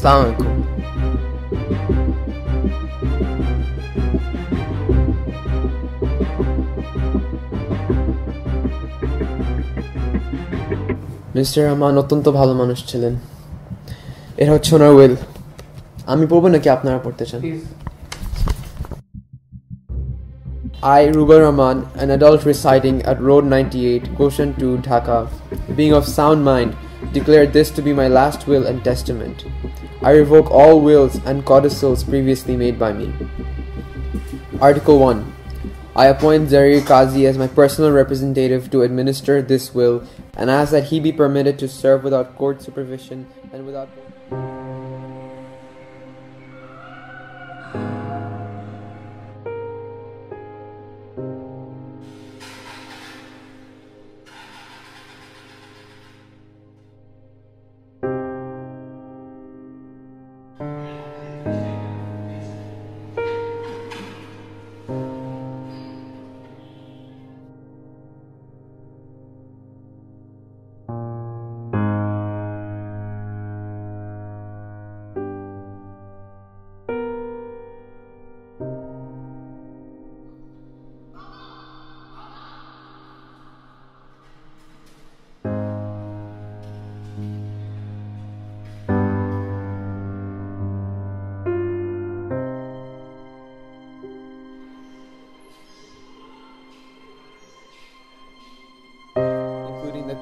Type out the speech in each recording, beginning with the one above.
stanco mister Rahman অত্যন্ত ভালো মানুষ ছিলেন। এটা হচ্ছে ওনার উইল আমি পড়বো নাকি আপনারা পড়তে চান? I, Ruber Rahman, an adult residing at Road 98, Gulshan 2, Dhaka, being of sound mind, declared this to be my last will and testament. I revoke all wills and codicils previously made by me. Article 1. I appoint Zarir Qazi as my personal representative to administer this will and ask that he be permitted to serve without court supervision and without.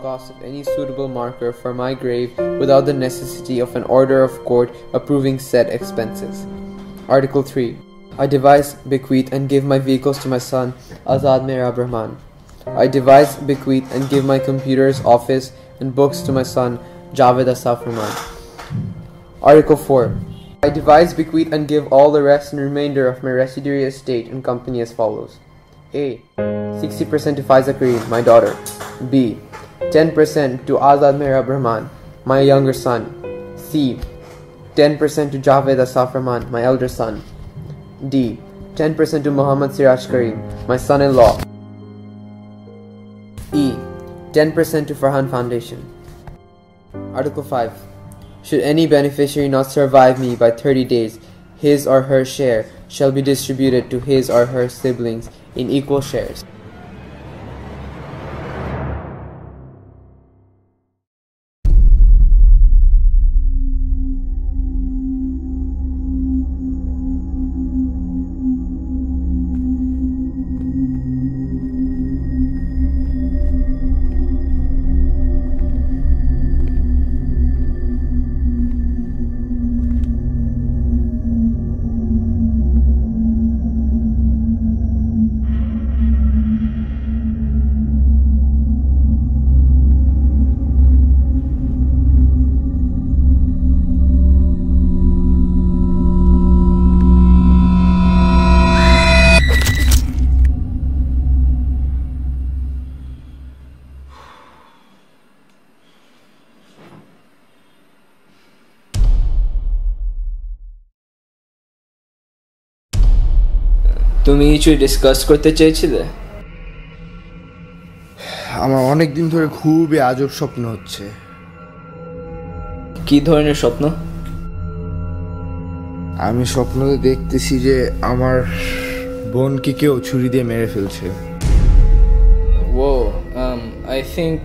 Cost of any suitable marker for my grave without the necessity of an order of court approving said expenses. Article 3. I devise, bequeath, and give my vehicles to my son, Azad Mir Rahman. I devise, bequeath, and give my computers, office, and books to my son, Javed Asaf Rahman. Article 4. I devise, bequeath, and give all the rest and remainder of my residuary estate and company as follows. A. 60% to Faiza Kareem, my daughter. B. 10% to Azad Mehrab Rahman, my younger son. C. 10% to Javed Asaf Rahman, my elder son. D. 10% to Muhammad Siraj Kareem, my son in law. E. 10% to Farhan Foundation. Article 5. Should any beneficiary not survive me by 30 days, his or her share shall be distributed to his or her siblings in equal shares. তুমি কিছু discuss করতে চেয়েছিলে? আমার অনেক দিন ধরে খুবই আজব স্বপ্ন হচ্ছে। কি ধরনের স্বপ্ন? আমি স্বপ্নতে দেখতেছি যে আমার বোনকে কেউ ছুরি দিয়ে মেরে ফেলছে। ও I think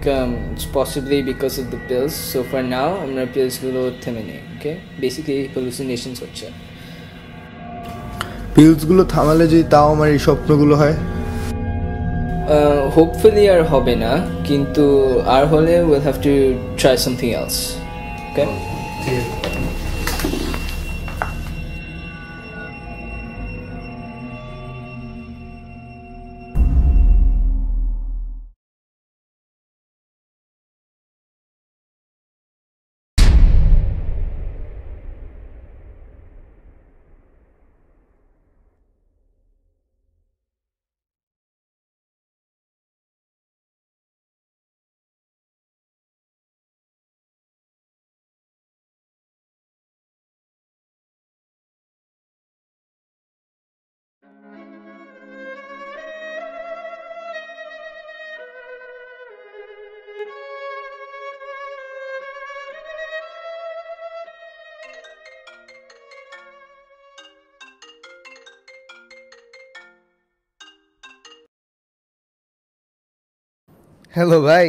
it's possibly because of the pills so for now আমরা পিলসগুলো থেমে নেই ওকে বেসিক্যালি হ্যালুসিনেশনস হচ্ছে। পিলসগুলো থামালে যদি তাও আমার এই স্বপ্নগুলো হয়। হোপফুলি আর হবে না কিন্তু আর হলে will have to try something else okay hello ভাই